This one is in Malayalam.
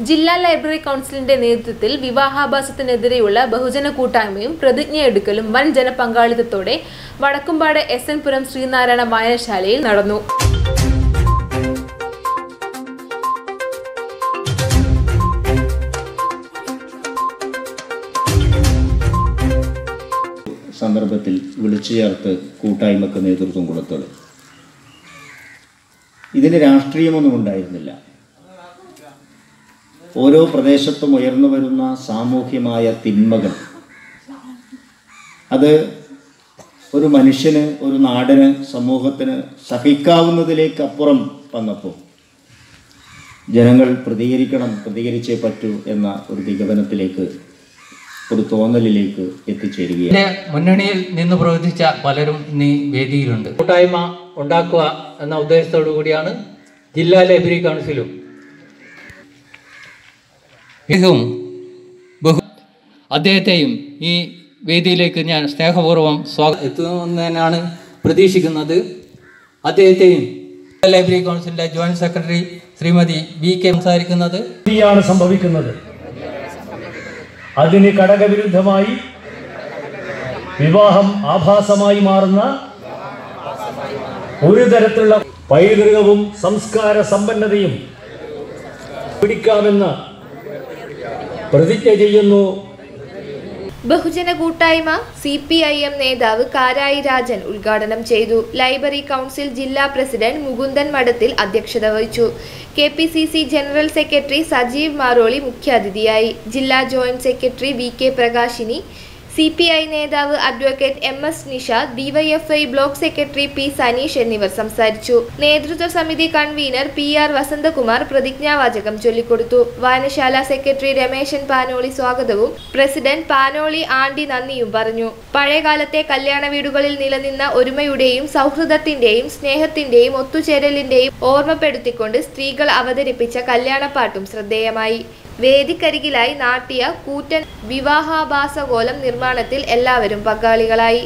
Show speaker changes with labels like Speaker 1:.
Speaker 1: ജില്ലാ ലൈബ്രറി കൗൺസിലിന്റെ നേതൃത്വത്തിൽ വിവാഹാഭാസത്തിനെതിരെയുള്ള ബഹുജന കൂട്ടായ്മയും പ്രതിജ്ഞയെടുക്കലും വൻ ജനപങ്കാളിത്തത്തോടെ വടക്കുംപാട് എസ് എൻ പുരം ശ്രീനാരായണ വായനശാലയിൽ നടന്നു.
Speaker 2: സന്ദർഭത്തിൽ വിളിച്ചു ചേർത്ത് കൂട്ടായ്മക്ക് നേതൃത്വം കൊടുത്തത്. ഇതിന് രാഷ്ട്രീയമൊന്നും ഉണ്ടായിരുന്നില്ല. ഓരോ പ്രദേശത്തും ഉയർന്നു വരുന്ന സാമൂഹ്യമായ തിന്മകൾ. അത് ഒരു മനുഷ്യന് ഒരു നാടിന് സമൂഹത്തിന് സഹിക്കാവുന്നതിലേക്ക് അപ്പുറം വന്നപ്പോൾ ജനങ്ങൾ പ്രതികരിക്കണം പ്രതികരിച്ചേ പറ്റൂ എന്ന ഒരു നിഗമനത്തിലേക്ക് ഒരു തോന്നലിലേക്ക് എത്തിച്ചേരുകയാണ്.
Speaker 3: മുന്നണിയിൽ നിന്ന് പ്രവർത്തിച്ച പലരും ഈ വേദിയിലുണ്ട്. കൂട്ടായ്മ ഉണ്ടാക്കുക എന്ന ഉദ്ദേശത്തോടു കൂടിയാണ് ജില്ലാ ലൈബ്രറി കൗൺസിലും ഇദ്ദേഹവും ബഹു അദ്ദേഹത്തെയും ഈ വേദിയിലേക്ക് ഞാൻ സ്നേഹപൂർവം സ്വാഗതം എത്തുമെന്നാണ് പ്രതീക്ഷിക്കുന്നത്. അദ്ദേഹത്തെയും ലൈബ്രറി കൗൺസിലിന്റെ joint secretary Shrimati V K സംസാരിക്കുന്നത്.
Speaker 4: സംഭവിക്കുന്നത്. അതിന് ഘടകവിരുദ്ധമായി വിവാഹം ആഭാസമായി മാറുന്ന ഒരു തരത്തിലുള്ള പൈതൃകവും സംസ്കാര സമ്പന്നതയും പിടിക്കാമെന്ന് പ്രതിജ്ഞ ചെയ്യുന്നു.
Speaker 5: ബഹുജന കൂട്ടായ്മ സി പി ഐ എം നേതാവ് കാരായി രാജൻ ഉദ്ഘാടനം ചെയ്തു. ലൈബ്രറി കൗൺസിൽ ജില്ലാ പ്രസിഡന്റ് മുകുന്ദൻ മഠത്തിൽ അധ്യക്ഷത വഹിച്ചു. K P C C general secretary Sajeev Maroli മുഖ്യാതിഥിയായി. ജില്ലാ joint secretary V K Prakashini C P I നേതാവ് advocate M S Nishad DYFI block secretary P Saneesh എന്നിവർ സംസാരിച്ചു. നേതൃത്വ സമിതി കൺവീനർ പി ആർ വസന്തകുമാർ പ്രതിജ്ഞാവാചകം ചൊല്ലിക്കൊടുത്തു. വായനശാല സെക്രട്ടറി രമേശൻ പാനോളി സ്വാഗതവും പ്രസിഡന്റ് പാനോളി ആണ്ടി നന്ദിയും പറഞ്ഞു. പഴയകാലത്തെ കല്യാണ വീടുകളിൽ നിലനിന്ന ഒരുമയുടെയും സൗഹൃദത്തിന്റെയും സ്നേഹത്തിന്റെയും ഒത്തുചേരലിന്റെയും ഓർമ്മപ്പെടുത്തിക്കൊണ്ട് സ്ത്രീകൾ അവതരിപ്പിച്ച കല്യാണപ്പാട്ടും ശ്രദ്ധേയമായി. വേദിക്കരികിലായി നാട്ടിയ കൂറ്റൻ വിവാഹാഭാസകോലം നിർമ്മാണത്തിൽ എല്ലാവരും പങ്കാളികളായി.